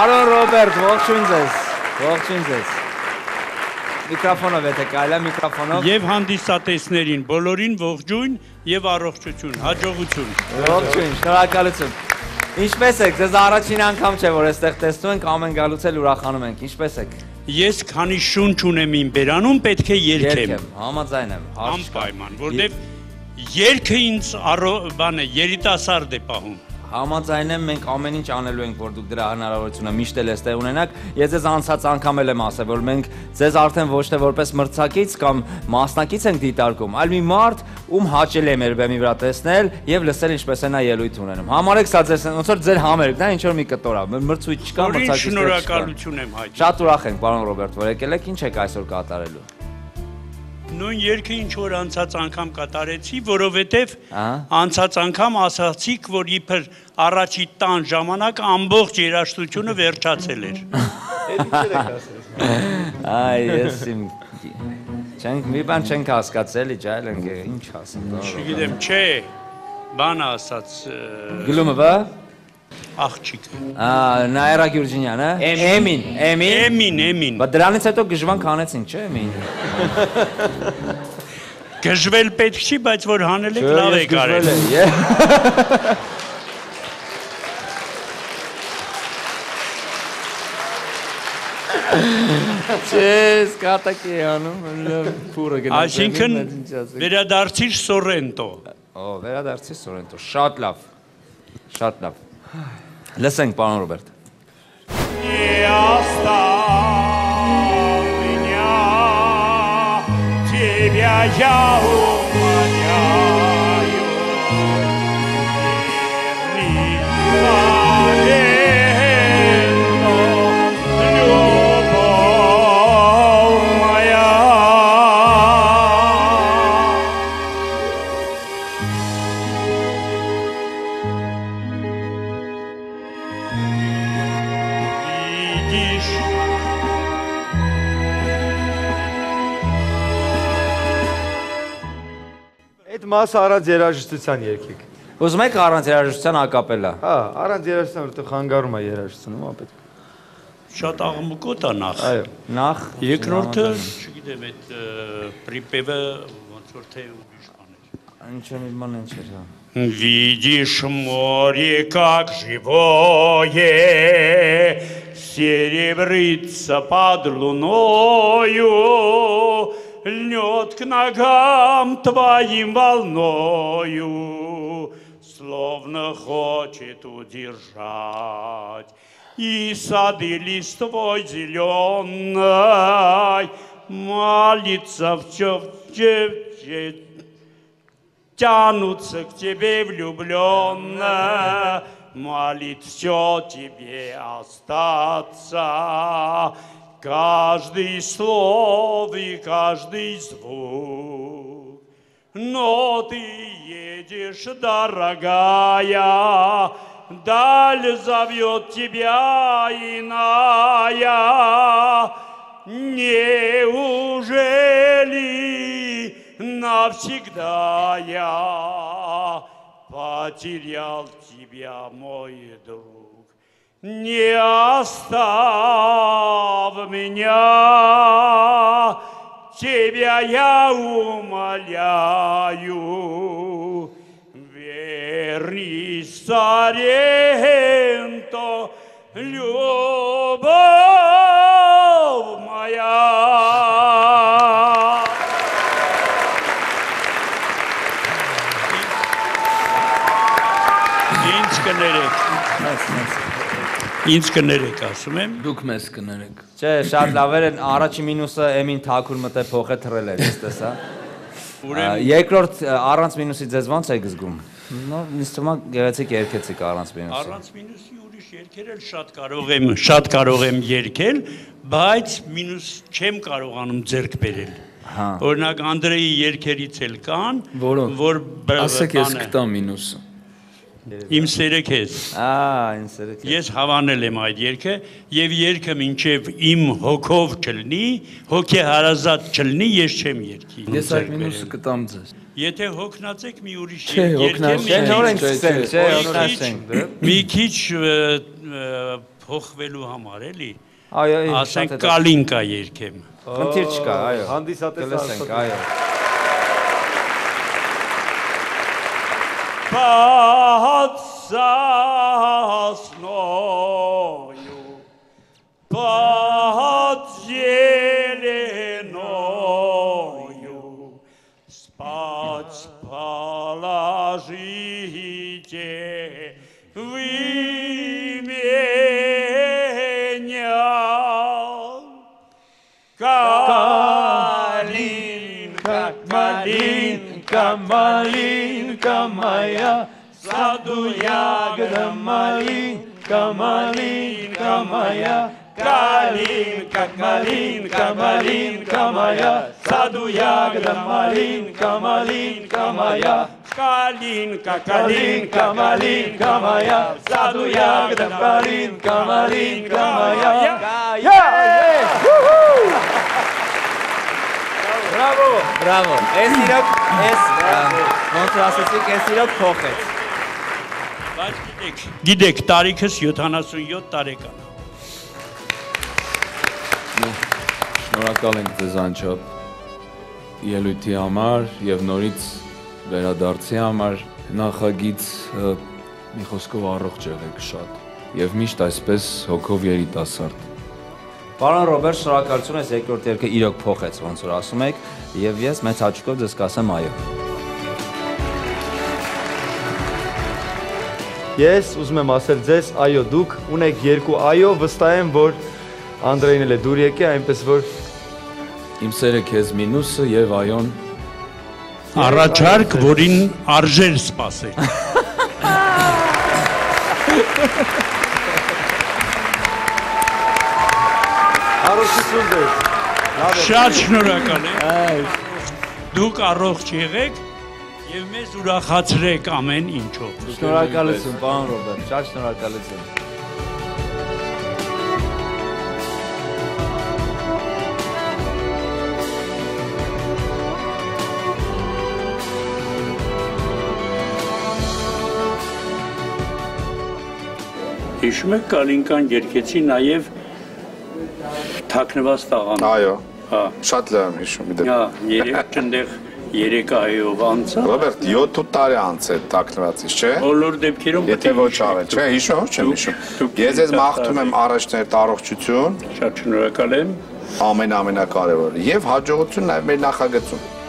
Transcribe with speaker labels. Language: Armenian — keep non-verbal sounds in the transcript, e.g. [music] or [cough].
Speaker 1: Պարոն Ռոբերտ, ողջույն ձեզ։ Ողջույն ձեզ։ Միկրոֆոնով եթե կարելի է միկրոֆոնով։
Speaker 2: Եվ հանդիսատեսներին բոլորին ողջույն եւ առողջություն, հաջողություն։
Speaker 1: Ողջույն, շնորհակալություն։ Ինչպե՞ս եք։ Ձեզ առաջին անգամ չէ որ այստեղ տեսնում ենք, ամեն գալուց էլ ուրախանում ենք։ Ինչպե՞ս եք։
Speaker 2: Ես քանի շունչ ունեմ իմ բերանում, պետք է երկեմ։
Speaker 1: Երկեմ, համաձայն եմ։ հարց
Speaker 2: Անպայման, որտեվ երկը ինձ առո բան է, երիտասարդ է պահում։
Speaker 1: Համաձայն եմ, մենք ամեն ինչ անելու ենք, որ դուք դրա հնարավորությունը միշտ էլ էստեղ ունենաք։ Ես ձեզ անցած անգամ էլ եմ ասել, որ մենք ձեզ արդեն ոչ թե որպես մրցակից կամ մասնակից ենք դիտարկում, այլ մի մարդ, ում հաճելի է մեր բեմի վրա տեսնել եւ լսել ինչպես է նա ելույթ ունենում։ Համարեք սա ձեզ ոնց որ ձեր համերգ, դա ինչ որ մի կտոր է, մրցույթ չկա,
Speaker 2: Որին
Speaker 1: մրցակիցներ չկա։
Speaker 2: շնորհակալություն եմ հայտնում։
Speaker 1: Շատ ուրախ ենք, պարոն Ռոբերտ, որ եկել եք, ինչ եք այսօր կատարելու։
Speaker 2: Նույն երկը ինչ որ անցած անգամ կատարեցի, որովհետև անցած անգամ ասացիք, որ իբր առաջի տան ժամանակ ամբողջ երաժշտությունը վերջացել էր։
Speaker 1: Այ ես իմ Չենք մի բան չենք հասկացել, իջայել ենք, ինչ ասեմ։
Speaker 2: Չգիտեմ, չէ, բան ասած
Speaker 1: Գլումը վա։
Speaker 2: աղջիկը։
Speaker 1: Ա Նաիրա Գյուրջինյանը։ Էմին, Էմին։
Speaker 2: Էմին, Էմին։
Speaker 1: Բայց դրանից հետո գժվան կանեցին, չէ՞ Էմին։ [laughs]
Speaker 2: Գժվել պետք չի, բայց որ հանել եք լավ եք արել։ [laughs]
Speaker 1: Չես, կատակի անում, փուրը գնաց։
Speaker 2: Այսինքն վերադարձիր Սորենտո։
Speaker 1: Օ, վերադարձի Սորենտո, շատ լավ։ Շատ լավ։
Speaker 2: Lăsăm, Paul Robert. Yeah, yeah. Видишь,
Speaker 3: Այդ մասը առանց երաժշտության երկեք։
Speaker 1: Ուզում եք առանց երաժշտության ակապելա։
Speaker 3: Հա, առանց երաժշտության որտեղ խանգարում է երաժշտությունը, ո՞ա պետք։
Speaker 2: շատ աղմկոտ է նախ։
Speaker 3: Այո։
Speaker 1: Նախ
Speaker 2: Երկրորդը, չգիտեմ, այդ ը, պրիպևը ոնց որ թե ուրիշ բան էր։
Speaker 1: Ինչ մի բան ինչ էր։ հա։
Speaker 2: Видишь море, как живое, Серебрится под луною, Льнет к ногам твоим волною, Словно хочет удержать. И сады листвой зеленой Молится в чё, тянутся к тебе влюбленно, молит все тебе остаться. Каждый слов и каждый звук. Но ты едешь, дорогая, даль зовет тебя иная. Неужели навсегда я потерял тебя, мой друг? Не оставь меня, тебя я умоляю. Ինչ կներեք, ասում եմ։
Speaker 4: Դուք մեզ կներեք։
Speaker 1: Չէ, շատ լավ էր, առաջի մինուսը Էմին թակուր մտե փոխը թռել էր, ես տեսա։
Speaker 2: Ուրեմն
Speaker 1: Երկրորդ առանց մինուսի ձեզ ո՞նց եք զգում։ Նոր ինձ թվում է գեղեցիկ երկեցիք առանց մինուսի։
Speaker 2: առանց մինուսի ուրիշ երկեր էլ շատ կարող եմ, շատ կարող եմ երկել, բայց մինուս չեմ կարողանում ձեռք բերել։
Speaker 1: Հա։
Speaker 2: Օրինակ Անդրեի երկերից էլ կան, որ
Speaker 4: Ասեք ես կտամ մինուսը։
Speaker 2: Իմ սերեք ես։
Speaker 1: Ա, ինձ սերեք։
Speaker 2: Ես հավանել եմ այդ երգը եւ երգը մինչեւ իմ հոգով չլնի, հոգի հարազատ չլնի, ես չեմ երգի։
Speaker 4: Ես այդ մինուսը կտամ ձեզ։
Speaker 2: Եթե հոգնած եք մի ուրիշ երգ երգեմ,
Speaker 1: չէ,
Speaker 2: մի քիչ- փոխվելու համար էլի։
Speaker 1: Այո, այո,
Speaker 2: Ասենք կալինկա երկեմ։
Speaker 1: Խնդիր չկա, այո։
Speaker 3: Հանդիսատես
Speaker 1: Կլսենք,
Speaker 3: под
Speaker 1: сосною,
Speaker 2: под зеленою спать положи. Малинка, малинка моя, саду ягода, малинка, малинка моя, Калинка, малинка, малинка моя, саду ягода, малинка, малинка моя. Калинка, калинка, малинка моя, саду ягода, малинка, малинка моя. Yeah! Yeah! Yeah!
Speaker 1: Բրավո, բրավո։ Էս իրոք, էս ոնց ասեցիք, էս իրոք փոխեց։
Speaker 2: Բայց գիտեք, գիտեք, տարիքս 77 տարեկան։
Speaker 4: Շնորհակալ ենք ձեզ անչափ ելույթի համար եւ նորից վերադարձի համար նախագիծ մի խոսքով առողջ եղեք շատ եւ միշտ այսպես հոգով երիտասարդ
Speaker 1: Պարոն Ռոբերտ, շնորհակալություն ես երկրորդ երգը իրոք փոխեց, ոնց որ ասում եք, եւ ես մեծ աչքով ձեզ կասեմ այո։
Speaker 3: Ես ուզում եմ ասել ձեզ, այո, դուք ունեք երկու այո, վստահ եմ, որ Անդրեյն էլ է դուր եկել, այնպես որ
Speaker 4: իմ սերը քեզ մինուսը եւ այոն
Speaker 2: առաջարկ, որին արժեր սпасել։ [laughs]
Speaker 3: Հարություն ձեզ։
Speaker 2: Շատ շնորհակալ եմ։ Դուք առողջ եղեք եւ մեզ ուրախացրեք ամեն ինչով։
Speaker 1: Շնորհակալություն, պարոն Ռոբերտ, շատ շնորհակալություն։
Speaker 2: Հիշում եք Կալինկան երկեցի նաեւ թաքնված տաղան։
Speaker 5: Այո,
Speaker 2: Հա։
Speaker 5: շատ լավ եմ հիշում իդեպ։
Speaker 2: Հա, երեք ճնդեղ երեք այով անցա։
Speaker 5: Ռոբերտ, 7 տարի անց է տակնվածից, չէ։
Speaker 2: Բոլոր դեպքերում
Speaker 5: Եթե ոչ ավել, չէ, հիշում եմ, չեմ հիշում։ Ես
Speaker 2: գիտեք,
Speaker 5: մաղթում եմ առաջներ առողջություն,
Speaker 2: Շատ շնորհակալ եմ։
Speaker 5: ամեն ամենակարևորը, եւ հաջողություն նաեւ մեր նախագծում։